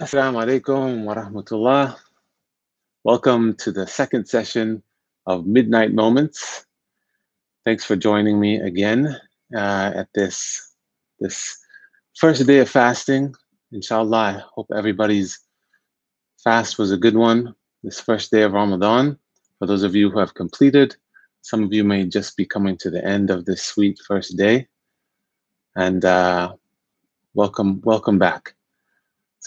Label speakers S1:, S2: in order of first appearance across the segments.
S1: Assalamu alaikum wa rahmatullah. Welcome to the second session of Midnight Moments. Thanks for joining me again uh, at this, this first day of fasting. Inshallah, I hope everybody's fast was a good one. This first day of Ramadan. For those of you who have completed, some of you may just be coming to the end of this sweet first day. And uh, welcome, welcome back.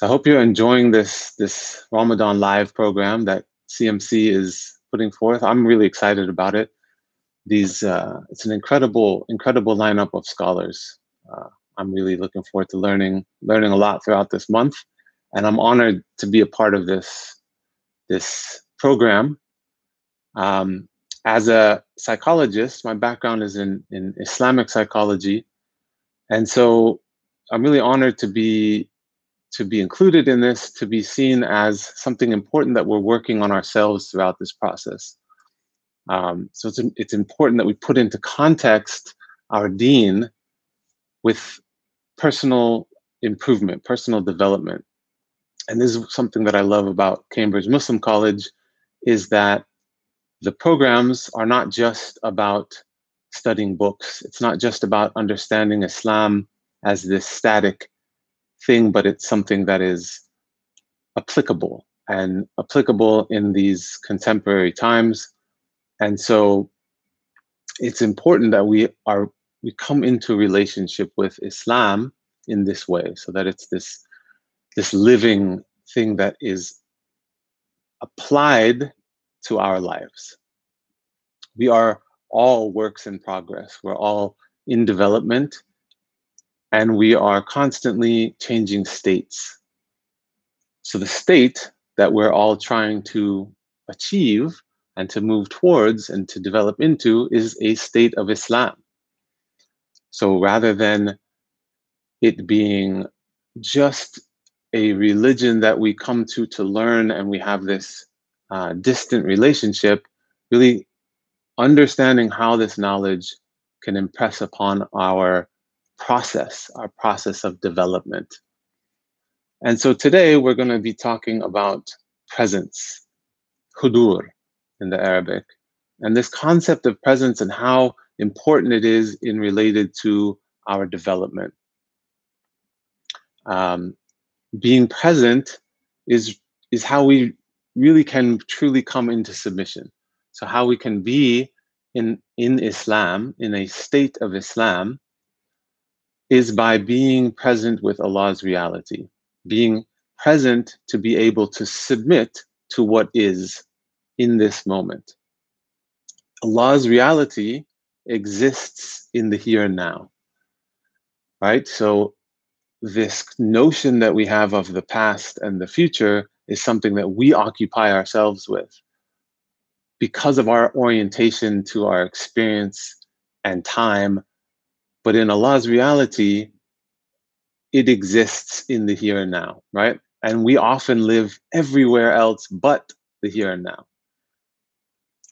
S1: So I hope you're enjoying this this Ramadan live program that CMC is putting forth. I'm really excited about it. These uh, it's an incredible incredible lineup of scholars. Uh, I'm really looking forward to learning learning a lot throughout this month, and I'm honored to be a part of this this program. Um, as a psychologist, my background is in in Islamic psychology, and so I'm really honored to be to be included in this, to be seen as something important that we're working on ourselves throughout this process. Um, so it's, it's important that we put into context our deen with personal improvement, personal development. And this is something that I love about Cambridge Muslim College is that the programs are not just about studying books. It's not just about understanding Islam as this static thing, but it's something that is applicable and applicable in these contemporary times. And so it's important that we are we come into relationship with Islam in this way, so that it's this this living thing that is applied to our lives. We are all works in progress. We're all in development and we are constantly changing states. So the state that we're all trying to achieve and to move towards and to develop into is a state of Islam. So rather than it being just a religion that we come to to learn and we have this uh, distant relationship, really understanding how this knowledge can impress upon our process, our process of development. And so today we're going to be talking about presence, hudur in the Arabic, and this concept of presence and how important it is in related to our development. Um, being present is is how we really can truly come into submission. So how we can be in in Islam in a state of Islam is by being present with Allah's reality, being present to be able to submit to what is in this moment. Allah's reality exists in the here and now, right? So, this notion that we have of the past and the future is something that we occupy ourselves with because of our orientation to our experience and time but in Allah's reality, it exists in the here and now, right? And we often live everywhere else but the here and now.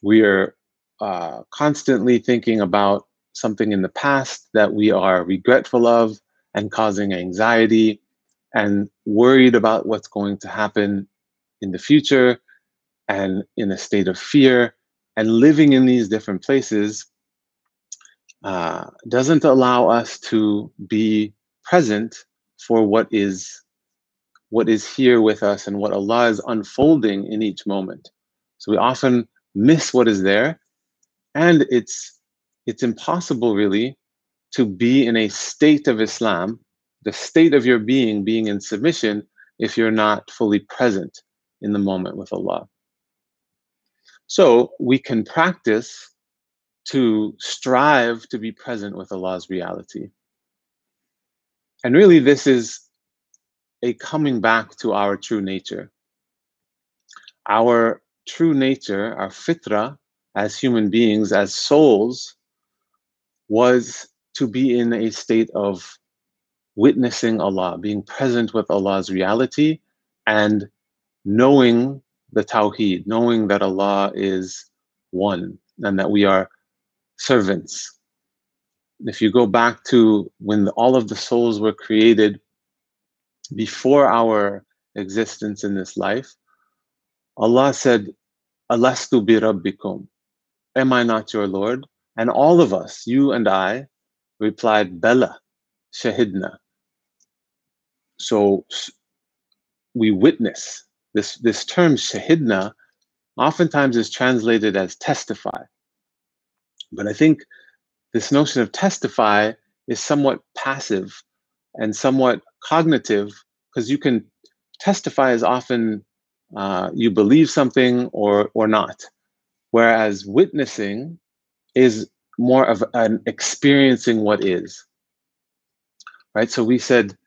S1: We are uh, constantly thinking about something in the past that we are regretful of and causing anxiety and worried about what's going to happen in the future and in a state of fear and living in these different places uh, doesn't allow us to be present for what is what is here with us and what Allah is unfolding in each moment. So we often miss what is there, and it's it's impossible really to be in a state of Islam, the state of your being being in submission, if you're not fully present in the moment with Allah. So we can practice to strive to be present with Allah's reality. And really, this is a coming back to our true nature. Our true nature, our fitra, as human beings, as souls, was to be in a state of witnessing Allah, being present with Allah's reality, and knowing the Tawheed, knowing that Allah is one and that we are servants. If you go back to when all of the souls were created before our existence in this life, Allah said, Alastu bi rabbikum. Am I not your Lord? And all of us, you and I, replied, Bala, shahidna. So we witness. This, this term shahidna oftentimes is translated as testify. But I think this notion of testify is somewhat passive and somewhat cognitive because you can testify as often uh, you believe something or or not, whereas witnessing is more of an experiencing what is. Right. So we said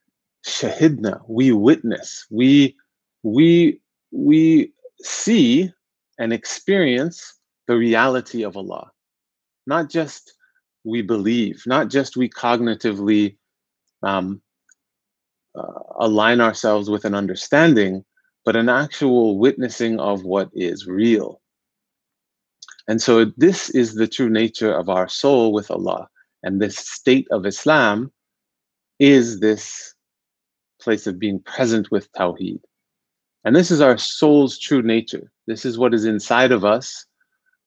S1: shahidna, we witness, we we we see and experience the reality of Allah. Not just we believe, not just we cognitively um, uh, align ourselves with an understanding, but an actual witnessing of what is real. And so, this is the true nature of our soul with Allah. And this state of Islam is this place of being present with Tawheed. And this is our soul's true nature. This is what is inside of us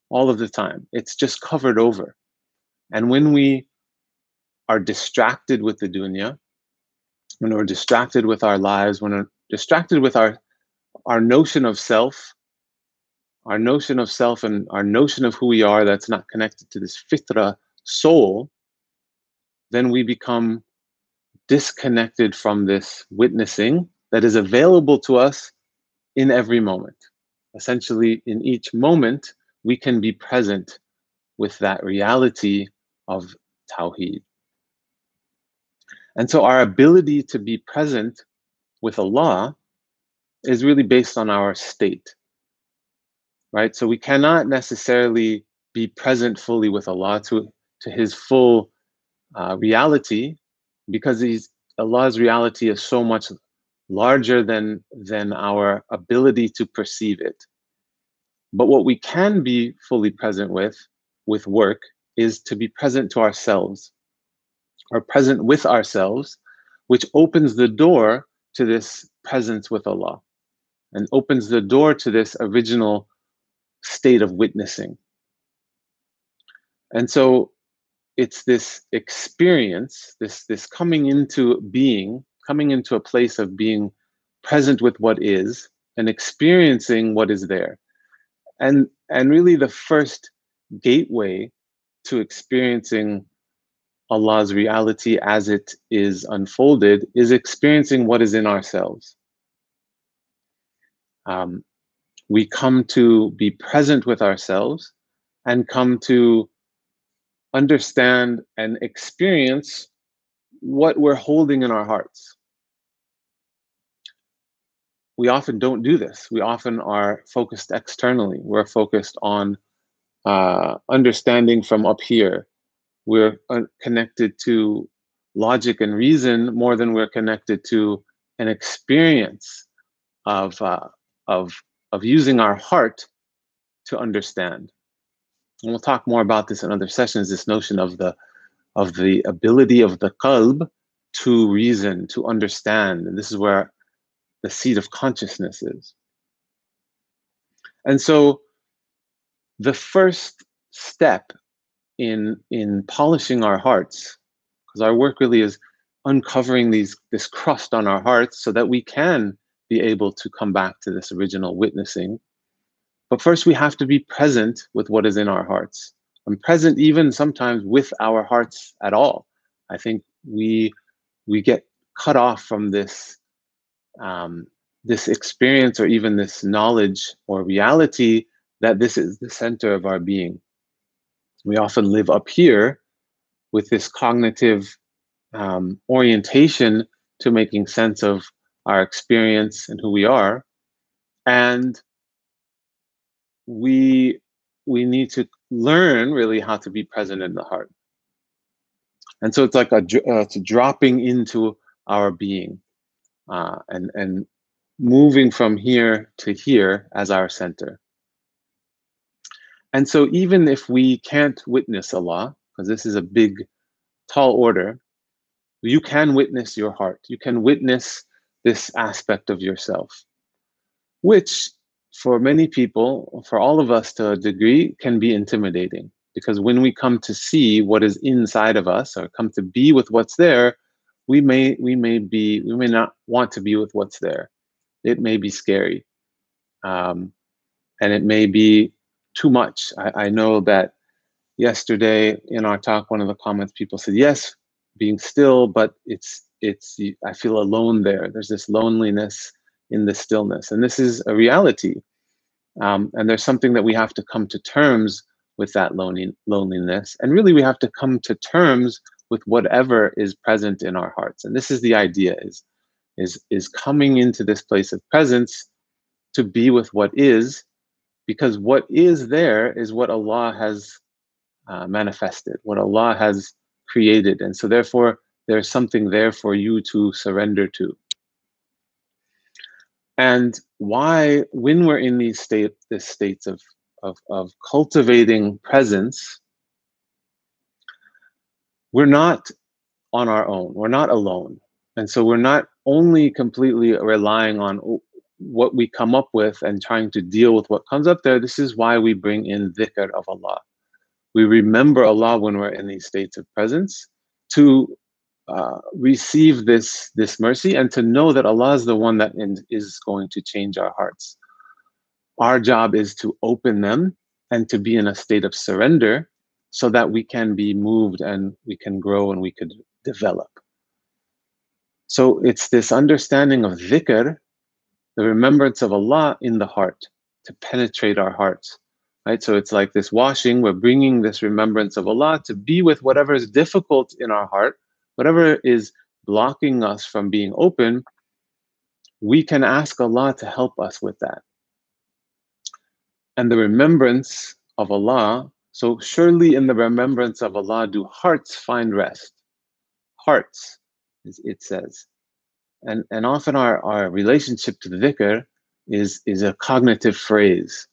S1: all of the time. It's just covered over. And when we are distracted with the dunya, when we're distracted with our lives, when we're distracted with our our notion of self, our notion of self and our notion of who we are that's not connected to this fitra soul, then we become disconnected from this witnessing that is available to us in every moment. Essentially, in each moment, we can be present with that reality of Tawheed. And so our ability to be present with Allah is really based on our state, right? So we cannot necessarily be present fully with Allah to, to His full uh, reality because he's, Allah's reality is so much larger than, than our ability to perceive it. But what we can be fully present with, with work, is to be present to ourselves or present with ourselves, which opens the door to this presence with Allah and opens the door to this original state of witnessing. And so it's this experience, this, this coming into being, coming into a place of being present with what is and experiencing what is there. And, and really the first gateway to experiencing Allah's reality as it is unfolded is experiencing what is in ourselves. Um, we come to be present with ourselves and come to understand and experience what we're holding in our hearts. We often don't do this. We often are focused externally. We're focused on uh, understanding from up here. We're uh, connected to logic and reason more than we're connected to an experience of uh, of of using our heart to understand. And we'll talk more about this in other sessions. This notion of the of the ability of the qalb to reason, to understand, and this is where the seat of consciousness is. And so the first step in in polishing our hearts because our work really is uncovering these this crust on our hearts so that we can be able to come back to this original witnessing. But first we have to be present with what is in our hearts. And present even sometimes with our hearts at all. I think we we get cut off from this um, this experience or even this knowledge or reality that this is the center of our being. We often live up here with this cognitive um, orientation to making sense of our experience and who we are. And we we need to learn really how to be present in the heart. And so it's like a uh, it's dropping into our being uh, and and moving from here to here as our center. And so even if we can't witness Allah, because this is a big, tall order, you can witness your heart. You can witness this aspect of yourself, which for many people, for all of us to a degree, can be intimidating. Because when we come to see what is inside of us or come to be with what's there, we may we may be we may not want to be with what's there. It may be scary, um, and it may be too much. I, I know that yesterday in our talk, one of the comments people said, "Yes, being still, but it's it's I feel alone there. There's this loneliness in the stillness, and this is a reality. Um, and there's something that we have to come to terms with that lonely, loneliness, and really we have to come to terms with whatever is present in our hearts. And this is the idea: is is is coming into this place of presence to be with what is, because what is there is what Allah has uh, manifested, what Allah has created, and so therefore there's something there for you to surrender to. And why, when we're in these state, this states of, of, of cultivating presence, we're not on our own. We're not alone. And so we're not only completely relying on what we come up with and trying to deal with what comes up there. This is why we bring in dhikr of Allah. We remember Allah when we're in these states of presence to uh, receive this this mercy and to know that Allah is the one that is going to change our hearts. Our job is to open them and to be in a state of surrender so that we can be moved and we can grow and we could develop. So it's this understanding of dhikr, the remembrance of Allah in the heart to penetrate our hearts. Right? So it's like this washing, we're bringing this remembrance of Allah to be with whatever is difficult in our heart whatever is blocking us from being open, we can ask Allah to help us with that. And the remembrance of Allah, so surely in the remembrance of Allah do hearts find rest. Hearts, it says. And, and often our, our relationship to the dhikr is, is a cognitive phrase.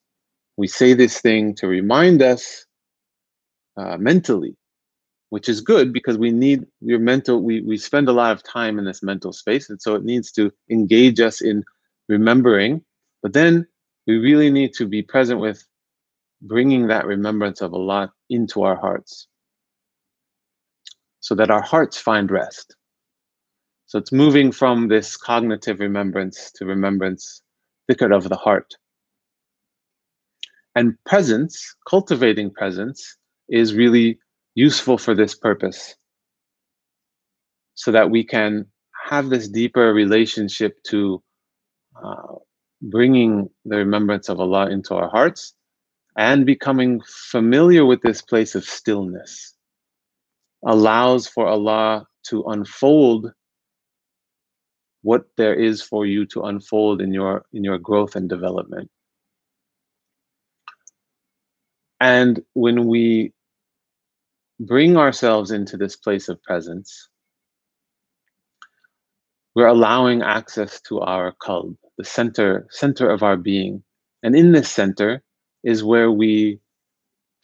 S1: We say this thing to remind us uh, mentally which is good because we need your mental we, we spend a lot of time in this mental space and so it needs to engage us in remembering but then we really need to be present with bringing that remembrance of allah into our hearts so that our hearts find rest. So it's moving from this cognitive remembrance to remembrance dhikr of the heart. And presence cultivating presence is really useful for this purpose so that we can have this deeper relationship to uh, bringing the remembrance of Allah into our hearts and becoming familiar with this place of stillness allows for Allah to unfold what there is for you to unfold in your in your growth and development and when we bring ourselves into this place of presence, we're allowing access to our qalb, the center, center of our being. And in this center is where we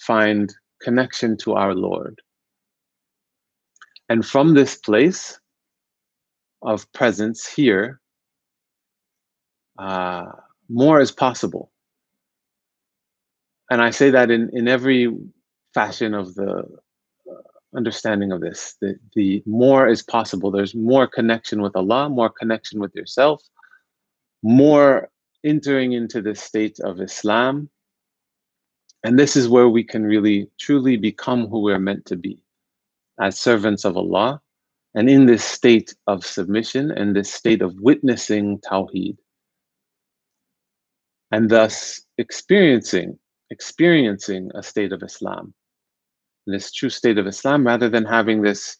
S1: find connection to our Lord. And from this place of presence here, uh, more is possible. And I say that in, in every fashion of the understanding of this. The, the more is possible. There's more connection with Allah, more connection with yourself, more entering into the state of Islam. And this is where we can really truly become who we're meant to be as servants of Allah. And in this state of submission and this state of witnessing Tawheed. And thus experiencing, experiencing a state of Islam this true state of Islam rather than having this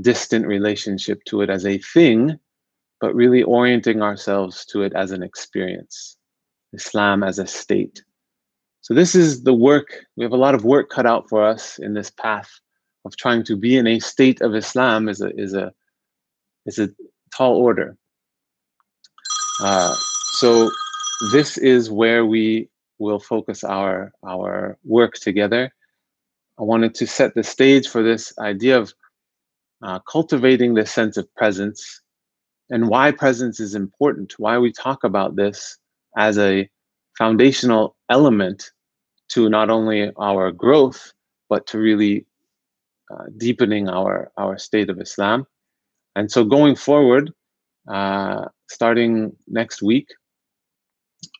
S1: distant relationship to it as a thing, but really orienting ourselves to it as an experience, Islam as a state. So, this is the work, we have a lot of work cut out for us in this path of trying to be in a state of Islam is a, is a, is a tall order. Uh, so, this is where we will focus our, our work together I wanted to set the stage for this idea of uh, cultivating this sense of presence and why presence is important, why we talk about this as a foundational element to not only our growth, but to really uh, deepening our, our state of Islam. And so going forward, uh, starting next week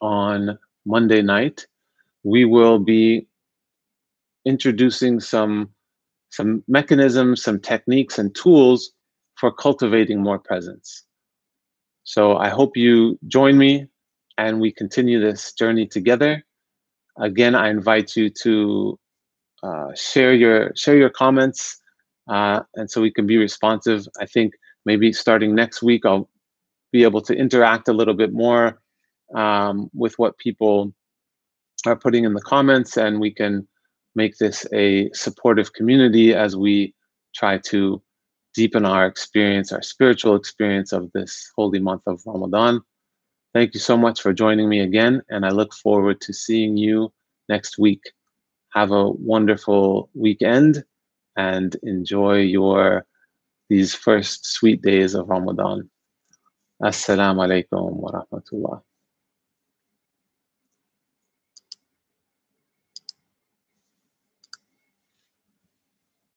S1: on Monday night, we will be introducing some, some mechanisms, some techniques and tools for cultivating more presence. So I hope you join me and we continue this journey together. Again, I invite you to uh, share your share your comments, uh, and so we can be responsive. I think maybe starting next week, I'll be able to interact a little bit more um, with what people are putting in the comments, and we can make this a supportive community as we try to deepen our experience, our spiritual experience of this holy month of Ramadan. Thank you so much for joining me again, and I look forward to seeing you next week. Have a wonderful weekend and enjoy your these first sweet days of Ramadan. Assalamu alaikum wa rahmatullah.